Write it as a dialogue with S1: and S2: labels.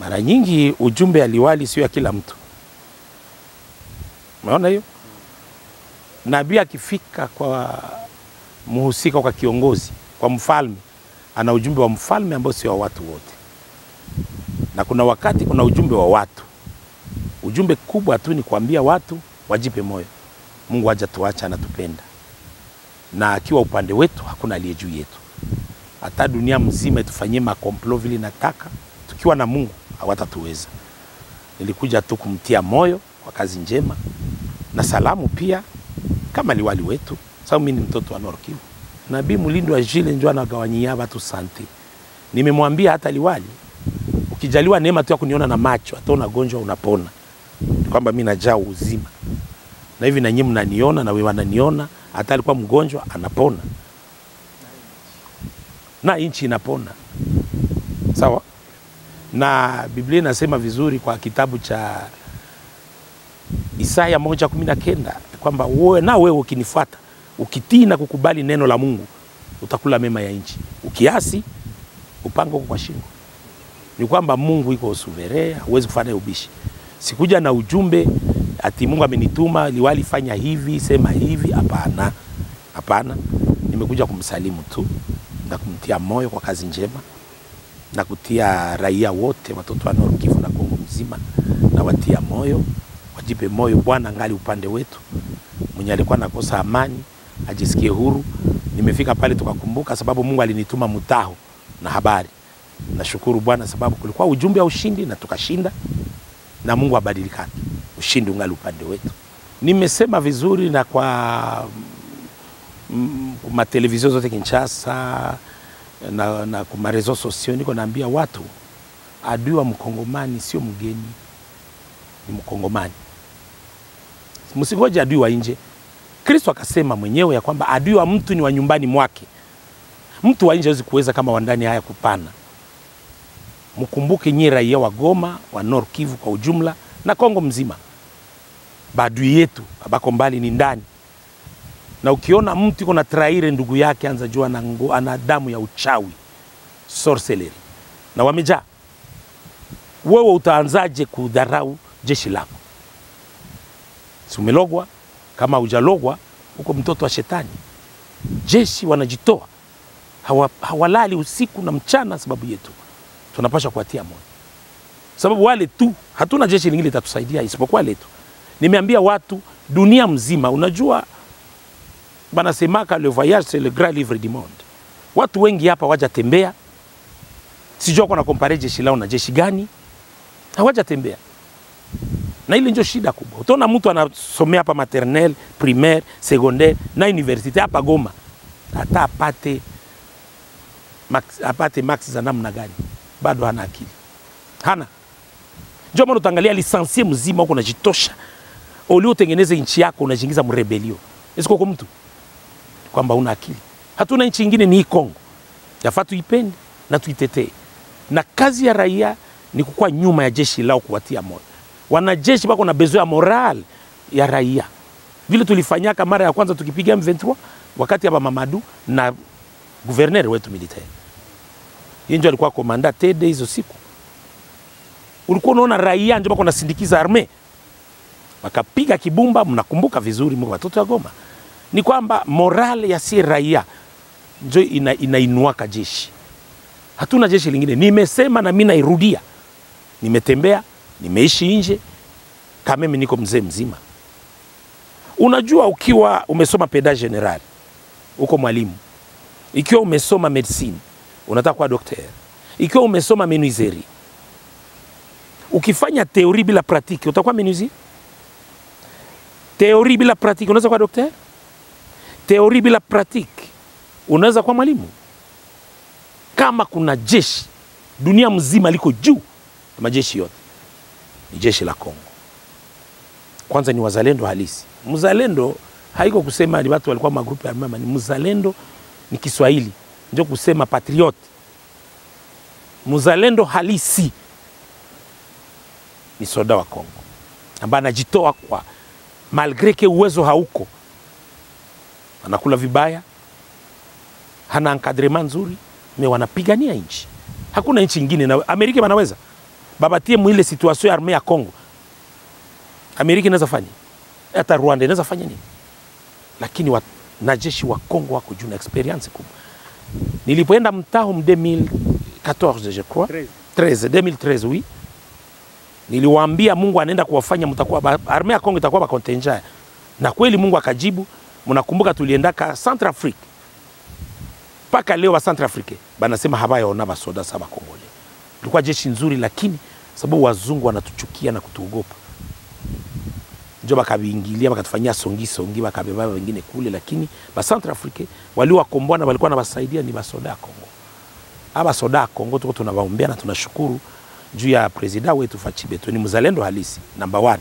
S1: Mara nyingi ujumbe aliwali liwali sio ya kila mtu. Umeona hiyo? Nabii akifika kwa mhusika, kwa kiongozi, kwa mfalme, ana ujumbe wa mfalme ambao sio wa watu wote, na kuna wakati kuna ujumbe wa watu. Ujumbe kubwa tu ni kuambia watu wajipe moyo, Mungu hajatuacha, anatupenda, na akiwa upande wetu hakuna aliye juu yetu. Hata dunia mzima itufanyie makomplo vile nataka, tukiwa na Mungu hawatatuweza. Nilikuja tu kumtia moyo kwa kazi njema na salamu pia kama liwali wetu, sababu mimi ni mtoto wa Nord Kivu. Nabii Mulindo wa Jile njo anagawanyia watu sante. Nimemwambia hata liwali, ukijaliwa neema tu ya kuniona na macho, hata unagonjwa unapona, kwamba mimi najaa uzima, na hivi na nyinyi mnaniona na wewe wananiona, hata alikuwa mgonjwa anapona na nchi inapona, sawa. Na Biblia inasema vizuri kwa kitabu cha Isaya moja kumi na kenda kwamba wewe na wewe ukinifuata ukitii na kukubali neno la Mungu utakula mema ya nchi, ukiasi upanga uko kwa shingo. Ni kwamba Mungu iko suverea, huwezi kufanya ubishi. Sikuja na ujumbe ati Mungu amenituma liwali, fanya hivi, sema hivi. Hapana, hapana, nimekuja kumsalimu tu na kumtia moyo kwa kazi njema na kutia raia wote, watoto wa Nord Kivu na Kongo mzima, na watia moyo wajipe moyo, Bwana ngali upande wetu. Mwenye alikuwa nakosa amani ajisikie huru. Nimefika pale tukakumbuka, sababu Mungu alinituma mutaho na habari. Nashukuru Bwana sababu kulikuwa ujumbe wa ushindi na tukashinda, na Mungu abadilikana, ushindi ungali upande wetu. Nimesema vizuri na kwa mm, matelevizio zote Kinshasa na, na kumarezo sosio, niko naambia watu adui wa mkongomani sio mgeni, ni mkongomani. Msingoje adui wa nje. Kristo akasema mwenyewe ya kwamba adui wa mtu ni wa nyumbani mwake. Mtu wa nje hawezi kuweza kama wa ndani haya kupana. Mkumbuke nyie raia wa Goma, wa Nord Kivu kwa ujumla na Kongo mzima, badui yetu abako mbali ni ndani. Na ukiona mtu iko na traire ndugu yake, anza jua ana, ana damu ya uchawi sorcery, na wamejaa. Wewe utaanzaje kudharau jeshi lako? Si umelogwa? Kama hujalogwa uko mtoto wa shetani. Jeshi wanajitoa hawa, hawalali usiku na mchana sababu yetu, tunapaswa kuwatia moyo, sababu wale tu, hatuna jeshi lingine litatusaidia isipokuwa letu. Nimeambia watu dunia mzima, unajua banasemaka le voyage c'est le grand livre du monde. Watu wengi hapa wajatembea, sijua kuna compare jeshi lao na jeshi gani, hawajatembea. Na ile ndio shida kubwa. Utaona mtu anasomea hapa maternel primaire, secondaire na universite hapa Goma, hata apate max, apate max za namna gani, bado hana akili, hana. Ndio maana utaangalia lisansie mzima huko unajitosha, uliotengeneza nchi yako unajiingiza mrebelio, isiko kwa mtu kwamba una akili. Hatuna nchi nyingine, ni hii Kongo, yafaa tuipende na tuitetee, na kazi ya raia ni kukuwa nyuma ya jeshi lao kuwatia moyo wanajeshi bako na bezo ya moral ya raia, vile tulifanyaka mara ya kwanza tukipiga M23 wakati hapa Mamadu na guverner wetu militaire, yeye ndio alikuwa komanda tede hizo siku. Ulikuwa unaona raia ndio bako nasindikiza arme, wakapiga kibumba. Mnakumbuka vizuri, mko watoto wa Goma, ni kwamba moral ya si raia njo ina, inainuaka jeshi. Hatuna jeshi lingine, nimesema na mimi nairudia, nimetembea nimeishi nje kama mimi niko mzee mzima. Unajua, ukiwa umesoma peda general uko mwalimu, ikiwa umesoma medicine unataka kuwa daktari, ikiwa umesoma menuiserie, ukifanya teori bila pratiki utakuwa menuisier. Teori bila pratiki unaweza kuwa daktari. Teori bila pratiki, unaweza kuwa mwalimu. Kama kuna jeshi dunia mzima liko juu na majeshi yote ni jeshi la Kongo. Kwanza ni wazalendo halisi. Mzalendo haiko kusema ni watu walikuwa magrupu ya mama, ni mzalendo ni Kiswahili, ndio kusema patriot. Mzalendo halisi ni soda wa Kongo ambaye anajitoa kwa malgre ke uwezo hauko, anakula vibaya, hana encadrement nzuri, me wanapigania nchi. Hakuna nchi ingine na Amerika wanaweza babatie mwile situation ya arme ya Congo, Amerika inaweza fanya hata Rwanda inaweza fanya nini? Lakini wanajeshi wa Congo wako juu na experience kubwa. Nilipoenda mtao m 2014 je crois 13 2013 oui, niliwaambia Mungu anaenda kuwafanya mtakuwa ba- arme ya Congo itakuwa bakontenja, na kweli Mungu akajibu. Mnakumbuka tuliendaka Centrafrique mpaka leo wa Centrafrique banasema habayaona basoda sa bakongole. Tulikuwa jeshi nzuri, lakini sababu wazungu wanatuchukia na kutuogopa, njo bakabiingilia bakatufanyia songi songi, bakabeba wengine kule, lakini ba Centrafrique waliwakomboa na walikuwa nabasaidia ni basoda ya Kongo. Aba soda ya Kongo tuko tunawaombea na tunashukuru juu ya presida wetu Fachi ni mzalendo halisi namba 1